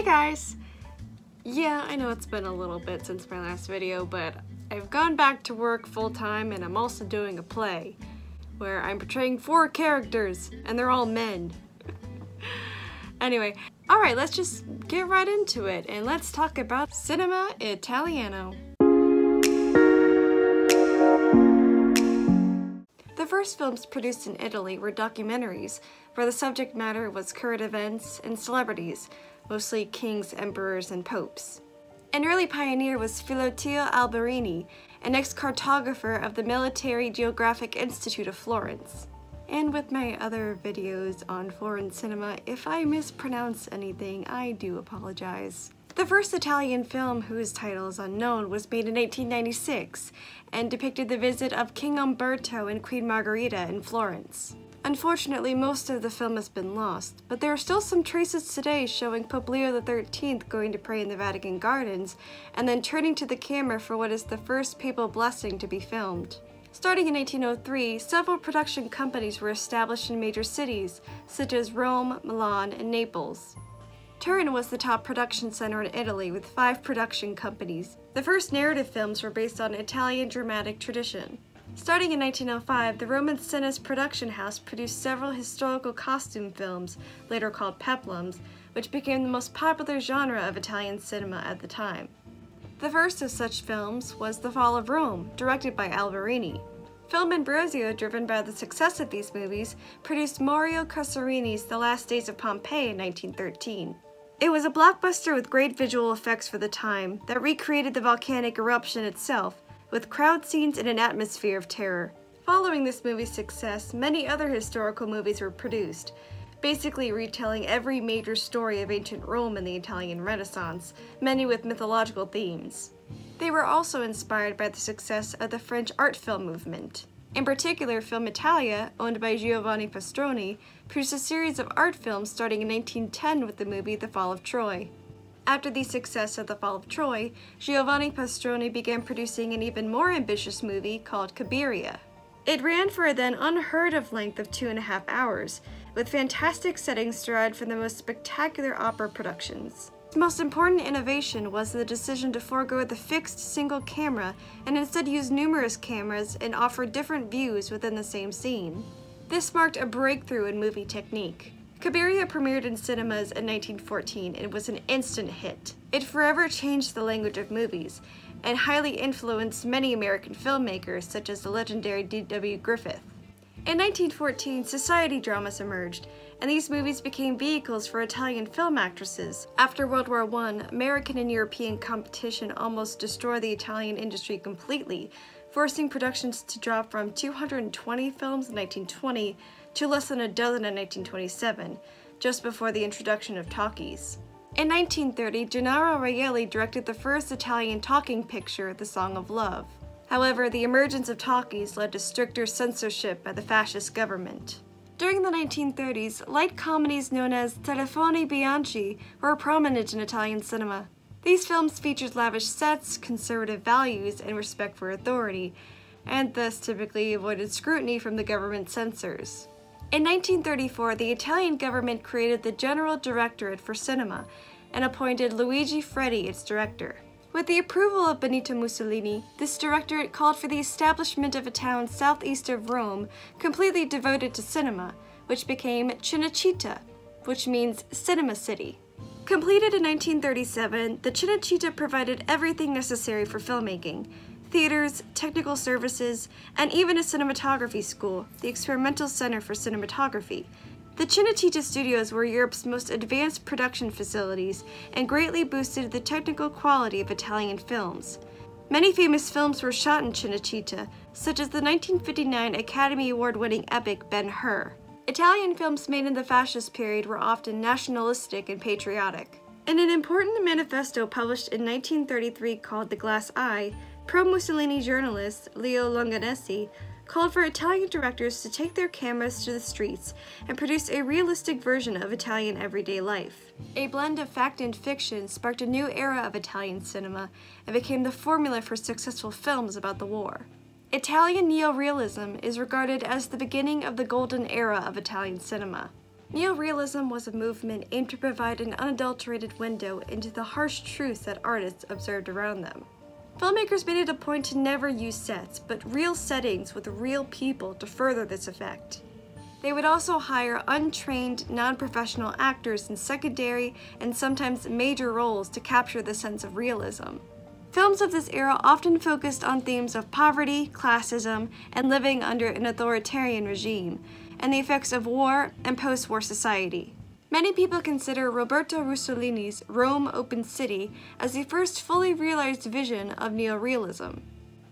Hey guys! Yeah, I know it's been a little bit since my last video, but I've gone back to work full-time and I'm also doing a play where I'm portraying four characters and they're all men. anyway, alright, let's just get right into it and let's talk about Cinema Italiano. First films produced in Italy were documentaries, where the subject matter was current events and celebrities, mostly kings, emperors, and popes. An early pioneer was Filoteo Alberini, an ex-cartographer of the Military Geographic Institute of Florence. And with my other videos on foreign cinema, if I mispronounce anything, I do apologize. The first Italian film whose title is unknown was made in 1896 and depicted the visit of King Umberto and Queen Margherita in Florence. Unfortunately, most of the film has been lost, but there are still some traces today showing Pope Leo XIII going to pray in the Vatican Gardens and then turning to the camera for what is the first papal blessing to be filmed. Starting in 1803, several production companies were established in major cities, such as Rome, Milan, and Naples. Turin was the top production center in Italy with five production companies. The first narrative films were based on Italian dramatic tradition. Starting in 1905, the Roman Scenas production house produced several historical costume films, later called peplums, which became the most popular genre of Italian cinema at the time. The first of such films was The Fall of Rome, directed by Alberini. Film Ambrosio, driven by the success of these movies, produced Mario Caserini's The Last Days of Pompeii in 1913. It was a blockbuster with great visual effects for the time that recreated the volcanic eruption itself, with crowd scenes and an atmosphere of terror. Following this movie's success, many other historical movies were produced, basically retelling every major story of ancient Rome and the Italian Renaissance, many with mythological themes. They were also inspired by the success of the French art film movement. In particular, Film Italia, owned by Giovanni Pastrone, produced a series of art films starting in 1910 with the movie The Fall of Troy. After the success of The Fall of Troy, Giovanni Pastrone began producing an even more ambitious movie called Cabiria. It ran for a then unheard of length of two and a half hours, with fantastic settings derived from the most spectacular opera productions. The most important innovation was the decision to forego the fixed single camera and instead use numerous cameras and offer different views within the same scene. This marked a breakthrough in movie technique. Cabiria premiered in cinemas in 1914 and was an instant hit. It forever changed the language of movies and highly influenced many American filmmakers such as the legendary D.W. Griffith. In 1914, society dramas emerged, and these movies became vehicles for Italian film actresses. After World War I, American and European competition almost destroyed the Italian industry completely, forcing productions to drop from 220 films in 1920 to less than a dozen in 1927, just before the introduction of talkies. In 1930, Gennaro Righelli directed the first Italian talking picture, The Song of Love. However, the emergence of talkies led to stricter censorship by the fascist government. During the 1930s, light comedies known as Telefoni Bianchi were prominent in Italian cinema. These films featured lavish sets, conservative values, and respect for authority, and thus typically avoided scrutiny from the government censors. In 1934, the Italian government created the General Directorate for Cinema and appointed Luigi Freddi its director. With the approval of Benito Mussolini, this directorate called for the establishment of a town southeast of Rome completely devoted to cinema, which became Cinecittà, which means Cinema City. Completed in 1937, the Cinecittà provided everything necessary for filmmaking, theaters, technical services, and even a cinematography school, the Experimental Center for Cinematography. The Cinecittà studios were Europe's most advanced production facilities and greatly boosted the technical quality of Italian films. Many famous films were shot in Cinecittà, such as the 1959 Academy Award-winning epic Ben-Hur. Italian films made in the fascist period were often nationalistic and patriotic. In an important manifesto published in 1933 called The Glass Eye, Pro-Mussolini journalist Leo Longanesi called for Italian directors to take their cameras to the streets and produce a realistic version of Italian everyday life. A blend of fact and fiction sparked a new era of Italian cinema and became the formula for successful films about the war. Italian neorealism is regarded as the beginning of the golden era of Italian cinema. Neorealism was a movement aimed to provide an unadulterated window into the harsh truths that artists observed around them. Filmmakers made it a point to never use sets, but real settings with real people to further this effect. They would also hire untrained, non-professional actors in secondary and sometimes major roles to capture the sense of realism. Films of this era often focused on themes of poverty, classism, and living under an authoritarian regime, and the effects of war and post-war society. Many people consider Roberto Rossellini's Rome Open City as the first fully realized vision of neorealism.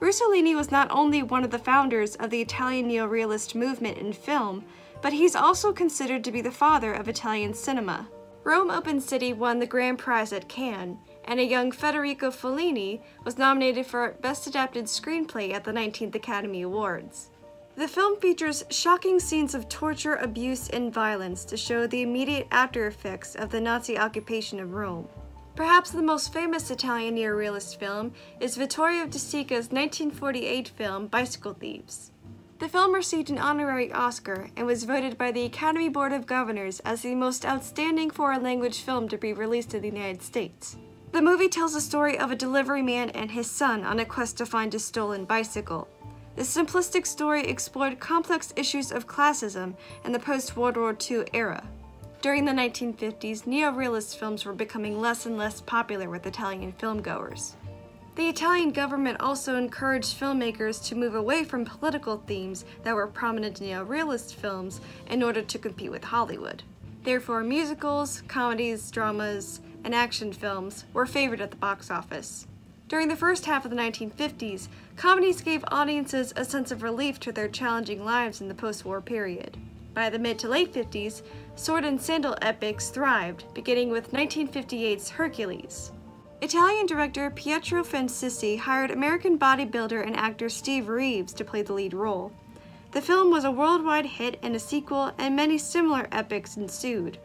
Rossellini was not only one of the founders of the Italian neorealist movement in film, but he's also considered to be the father of Italian cinema. Rome Open City won the Grand Prize at Cannes, and a young Federico Fellini was nominated for Best Adapted Screenplay at the 19th Academy Awards. The film features shocking scenes of torture, abuse, and violence to show the immediate after effects of the Nazi occupation of Rome. Perhaps the most famous Italian neorealist film is Vittorio De Sica's 1948 film Bicycle Thieves. The film received an honorary Oscar and was voted by the Academy Board of Governors as the most outstanding foreign language film to be released in the United States. The movie tells the story of a delivery man and his son on a quest to find a stolen bicycle. The simplistic story explored complex issues of classism in the post-World War II era. During the 1950s, neorealist films were becoming less and less popular with Italian filmgoers. The Italian government also encouraged filmmakers to move away from political themes that were prominent in neorealist films in order to compete with Hollywood. Therefore, musicals, comedies, dramas, and action films were favored at the box office. During the first half of the 1950s, comedies gave audiences a sense of relief to their challenging lives in the post-war period. By the mid to late 50s, sword and sandal epics thrived, beginning with 1958's Hercules. Italian director Pietro Francisci hired American bodybuilder and actor Steve Reeves to play the lead role. The film was a worldwide hit and a sequel, and many similar epics ensued.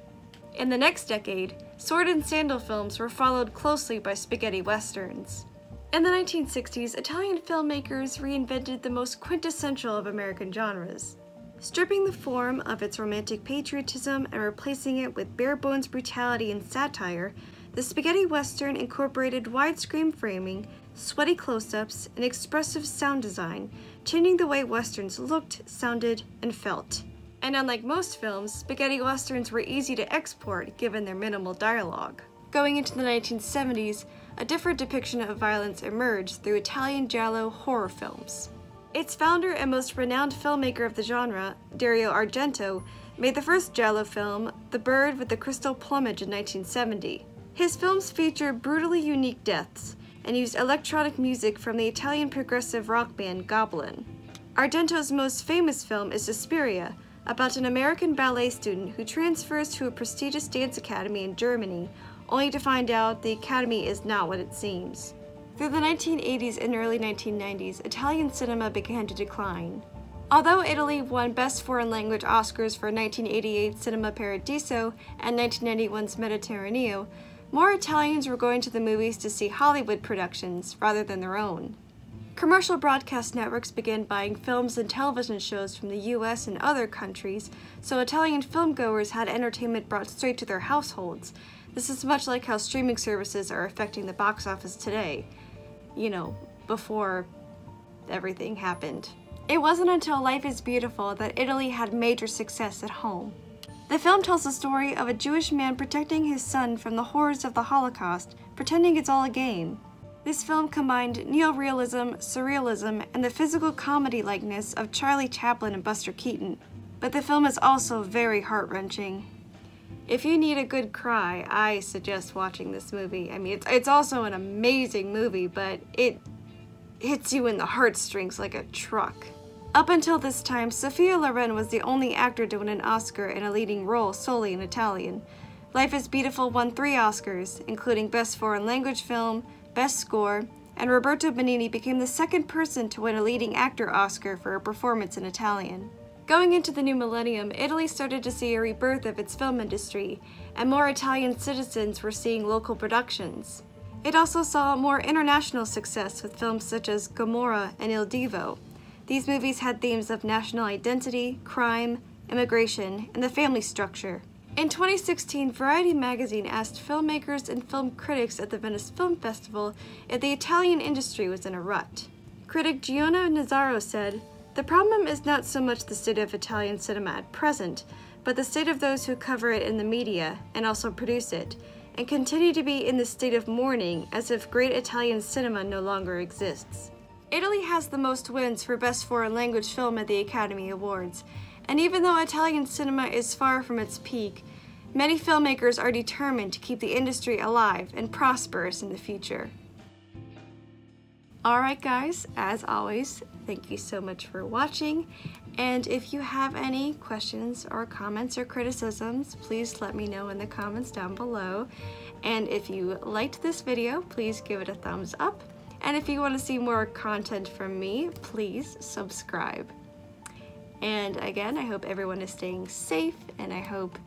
In the next decade, sword and sandal films were followed closely by spaghetti westerns. In the 1960s, Italian filmmakers reinvented the most quintessential of American genres. Stripping the form of its romantic patriotism and replacing it with bare-bones brutality and satire, the spaghetti western incorporated widescreen framing, sweaty close-ups, and expressive sound design, changing the way westerns looked, sounded, and felt. And unlike most films, spaghetti westerns were easy to export given their minimal dialogue. Going into the 1970s, a different depiction of violence emerged through Italian giallo horror films. Its founder and most renowned filmmaker of the genre, Dario Argento, made the first giallo film, The Bird with the Crystal Plumage in 1970. His films feature brutally unique deaths and used electronic music from the Italian progressive rock band Goblin. Argento's most famous film is Suspiria, about an American ballet student who transfers to a prestigious dance academy in Germany only to find out the academy is not what it seems. Through the 1980s and early 1990s, Italian cinema began to decline. Although Italy won Best Foreign Language Oscars for 1988's Cinema Paradiso and 1991's Mediterraneo, more Italians were going to the movies to see Hollywood productions rather than their own. Commercial broadcast networks began buying films and television shows from the US and other countries, so Italian filmgoers had entertainment brought straight to their households, this is much like how streaming services are affecting the box office today, you know, before everything happened. It wasn't until Life is Beautiful that Italy had major success at home. The film tells the story of a Jewish man protecting his son from the horrors of the Holocaust, pretending it's all a game. This film combined neorealism, surrealism, and the physical comedy likeness of Charlie Chaplin and Buster Keaton. But the film is also very heart-wrenching. If you need a good cry, I suggest watching this movie. I mean, it's, it's also an amazing movie, but it hits you in the heartstrings like a truck. Up until this time, Sophia Loren was the only actor to win an Oscar in a leading role solely in Italian. Life is Beautiful won three Oscars, including Best Foreign Language Film, Best Score, and Roberto Benigni became the second person to win a leading actor Oscar for a performance in Italian. Going into the new millennium, Italy started to see a rebirth of its film industry, and more Italian citizens were seeing local productions. It also saw more international success with films such as Gomorrah and Il Divo. These movies had themes of national identity, crime, immigration, and the family structure. In 2016, Variety magazine asked filmmakers and film critics at the Venice Film Festival if the Italian industry was in a rut. Critic Giona Nazzaro said, The problem is not so much the state of Italian cinema at present, but the state of those who cover it in the media and also produce it, and continue to be in the state of mourning as if great Italian cinema no longer exists. Italy has the most wins for Best Foreign Language Film at the Academy Awards, and even though Italian cinema is far from its peak, many filmmakers are determined to keep the industry alive and prosperous in the future. Alright guys, as always, thank you so much for watching, and if you have any questions or comments or criticisms, please let me know in the comments down below. And if you liked this video, please give it a thumbs up. And if you want to see more content from me, please subscribe. And again, I hope everyone is staying safe and I hope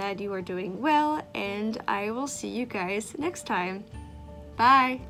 that you are doing well and I will see you guys next time. Bye!